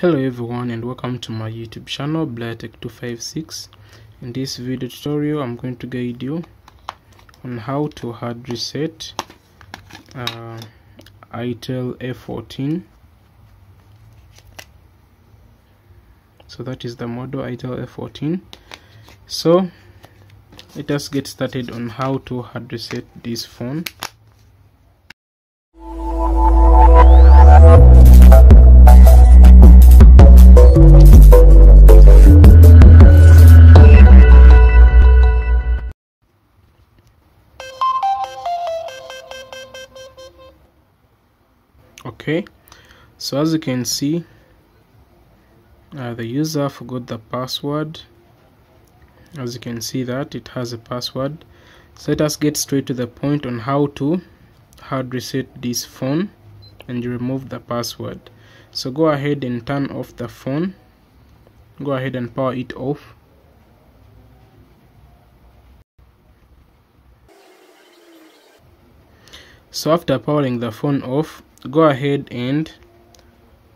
hello everyone and welcome to my youtube channel blairtech256 in this video tutorial i'm going to guide you on how to hard reset uh, itel a14 so that is the model itel a14 so let us get started on how to hard reset this phone okay. So as you can see uh, the user forgot the password. As you can see that it has a password. So let us get straight to the point on how to hard reset this phone and remove the password. So go ahead and turn off the phone. Go ahead and power it off so after powering the phone off go ahead and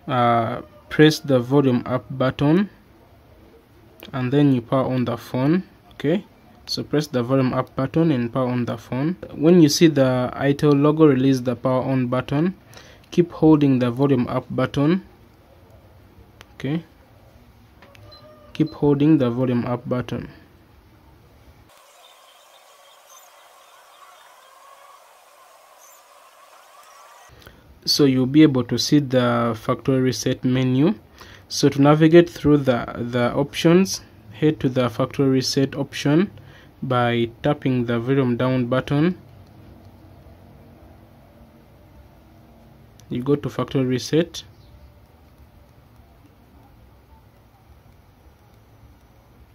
uh, press the volume up button and then you power on the phone okay? So press the volume up button and power on the phone. When you see the itel logo release the power on button. Keep holding the volume up button okay? Keep holding the volume up button so you'll be able to see the factory reset menu. So to navigate through the the options head to the factory reset option by tapping the volume down button. You go to factory reset.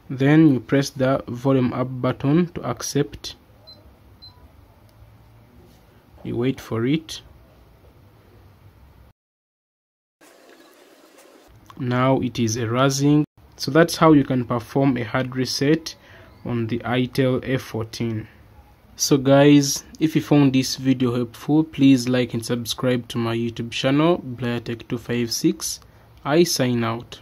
Then you press the volume up button to accept. You wait for it now it is erasing so that's how you can perform a hard reset on the itel a14 so guys if you found this video helpful please like and subscribe to my youtube channel blairtech256 i sign out